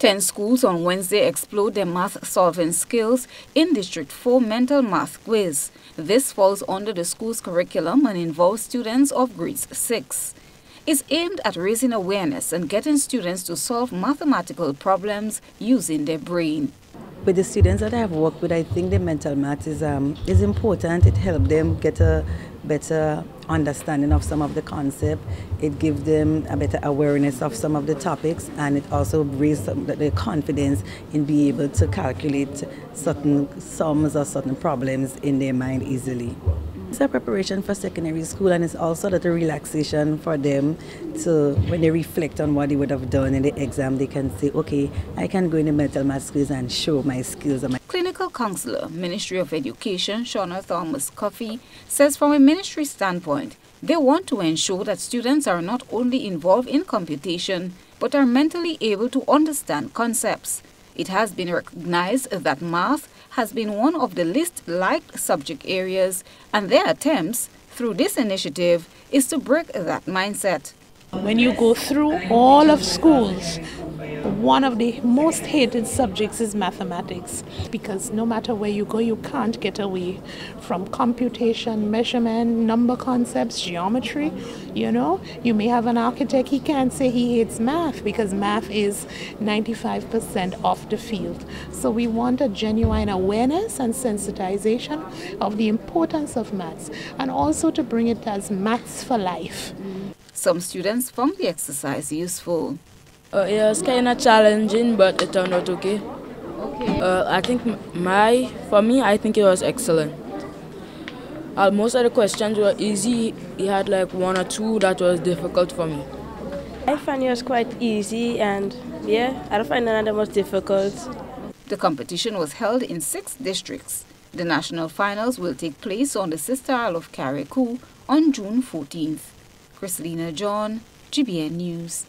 Ten schools on Wednesday explored their math solving skills in District 4 Mental Math Quiz. This falls under the school's curriculum and involves students of grades 6. It's aimed at raising awareness and getting students to solve mathematical problems using their brain. With the students that I have worked with, I think the mental math is, um, is important. It helps them get a better understanding of some of the concept. It gives them a better awareness of some of the topics, and it also raises the confidence in being able to calculate certain sums or certain problems in their mind easily. It's a preparation for secondary school and it's also a relaxation for them to, when they reflect on what they would have done in the exam, they can say, okay, I can go in the mental math quiz and show my skills. My Clinical Counselor, Ministry of Education, Shauna Thomas Coffey, says from a ministry standpoint, they want to ensure that students are not only involved in computation, but are mentally able to understand concepts. It has been recognized that math has been one of the least liked subject areas, and their attempts through this initiative is to break that mindset. When you go through all of schools, one of the most hated subjects is mathematics because no matter where you go, you can't get away from computation, measurement, number concepts, geometry. You know, you may have an architect, he can't say he hates math because math is 95% of the field. So we want a genuine awareness and sensitization of the importance of maths and also to bring it as maths for life. Some students found the exercise useful. Uh, it was kind of challenging, but it turned out okay. Okay. Uh, I think my, for me, I think it was excellent. Uh, most of the questions were easy. He had like one or two that was difficult for me. I find it was quite easy and yeah, I don't find none of them was difficult. The competition was held in six districts. The national finals will take place on the sister isle of Carriacou on June 14th. Christina John, GBN News.